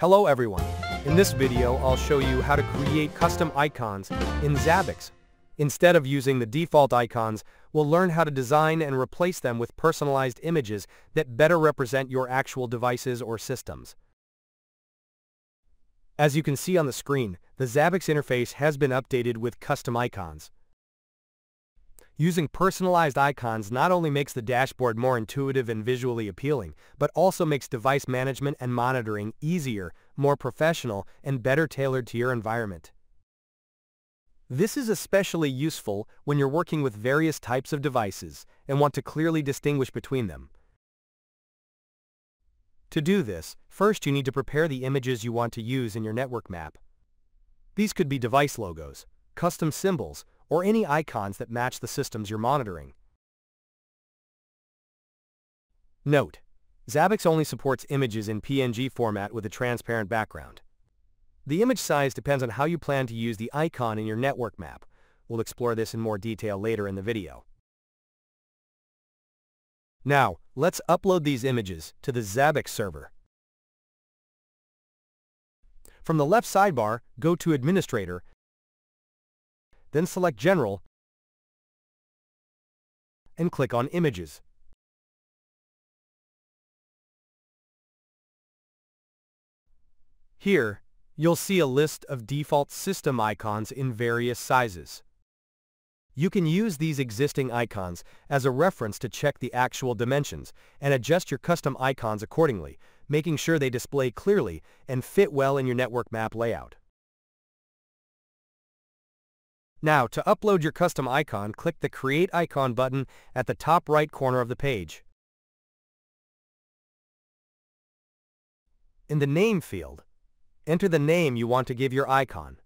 Hello everyone. In this video, I'll show you how to create custom icons in Zabbix. Instead of using the default icons, we'll learn how to design and replace them with personalized images that better represent your actual devices or systems. As you can see on the screen, the Zabbix interface has been updated with custom icons. Using personalized icons not only makes the dashboard more intuitive and visually appealing, but also makes device management and monitoring easier, more professional, and better tailored to your environment. This is especially useful when you're working with various types of devices and want to clearly distinguish between them. To do this, first you need to prepare the images you want to use in your network map. These could be device logos, custom symbols, or any icons that match the systems you're monitoring. Note, Zabbix only supports images in PNG format with a transparent background. The image size depends on how you plan to use the icon in your network map. We'll explore this in more detail later in the video. Now, let's upload these images to the Zabbix server. From the left sidebar, go to Administrator then select General and click on Images. Here, you'll see a list of default system icons in various sizes. You can use these existing icons as a reference to check the actual dimensions and adjust your custom icons accordingly, making sure they display clearly and fit well in your network map layout. Now, to upload your custom icon, click the Create Icon button at the top right corner of the page. In the Name field, enter the name you want to give your icon.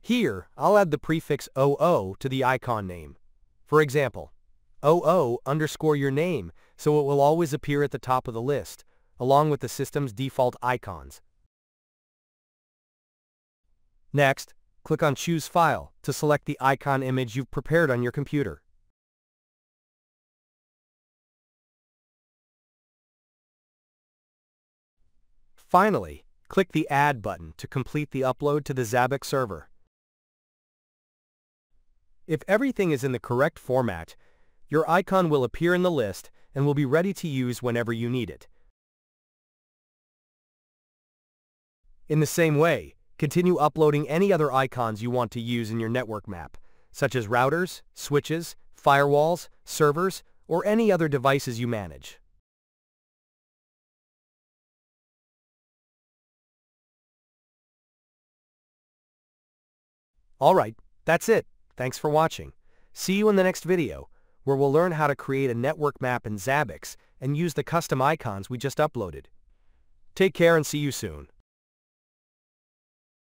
Here, I'll add the prefix OO to the icon name. For example, OO underscore your name, so it will always appear at the top of the list, along with the system's default icons. Next, click on Choose File to select the icon image you've prepared on your computer. Finally, click the Add button to complete the upload to the Zabbix server. If everything is in the correct format, your icon will appear in the list and will be ready to use whenever you need it. In the same way, Continue uploading any other icons you want to use in your network map, such as routers, switches, firewalls, servers, or any other devices you manage. Alright, that's it. Thanks for watching. See you in the next video, where we'll learn how to create a network map in Zabbix and use the custom icons we just uploaded. Take care and see you soon.